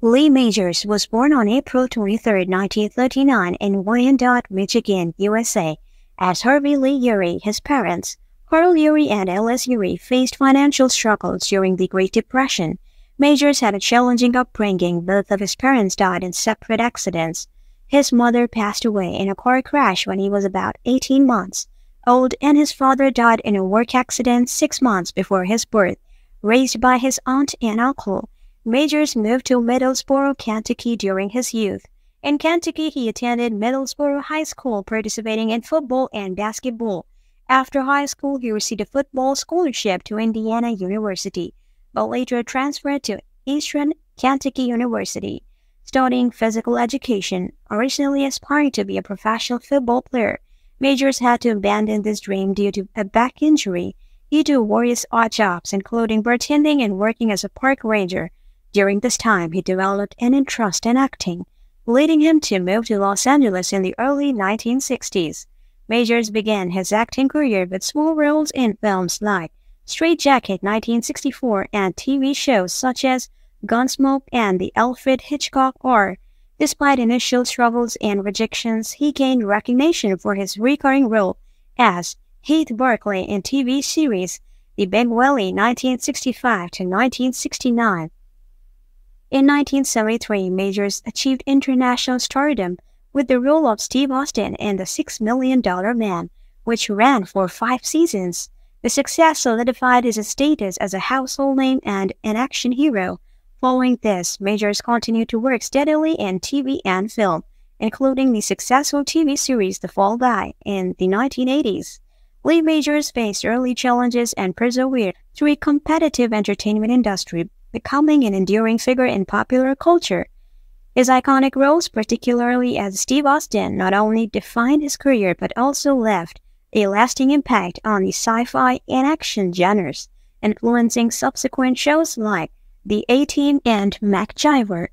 Lee Majors was born on April 23, 1939 in Wyandotte, Michigan, USA. As Harvey Lee Yeary, his parents, Carl Yeary and Alice Yeary, faced financial struggles during the Great Depression. Majors had a challenging upbringing. Both of his parents died in separate accidents. His mother passed away in a car crash when he was about 18 months old, and his father died in a work accident six months before his birth. Raised by his aunt and uncle, Majors moved to Middlesboro, Kentucky during his youth. In Kentucky, he attended Middlesboro High School, participating in football and basketball. After high school, he received a football scholarship to Indiana University, but later transferred to Eastern Kentucky University, studying physical education, originally aspiring to be a professional football player. Majors had to abandon this dream due to a back injury. He did various odd jobs, including bartending and working as a park ranger. During this time, he developed an interest in acting, leading him to move to Los Angeles in the early 1960s. Majors began his acting career with small roles in films like Strait-Jacket 1964 and TV shows such as Gunsmoke and The Alfred Hitchcock Hour. Despite initial struggles and rejections, he gained recognition for his recurring role as Heath Barkley in TV series The Big Valley 1965 to 1969. In 1973, Majors achieved international stardom with the role of Steve Austin in The Six Million Dollar Man, which ran for five seasons. The success solidified his status as a household name and an action hero. Following this, Majors continued to work steadily in TV and film, including the successful TV series The Fall Guy in the 1980s. Lee Majors faced early challenges and persevered through a competitive entertainment industry becoming an enduring figure in popular culture. His iconic roles, particularly as Steve Austin, not only defined his career but also left a lasting impact on the sci-fi and action genres, influencing subsequent shows like The A-Team and MacGyver.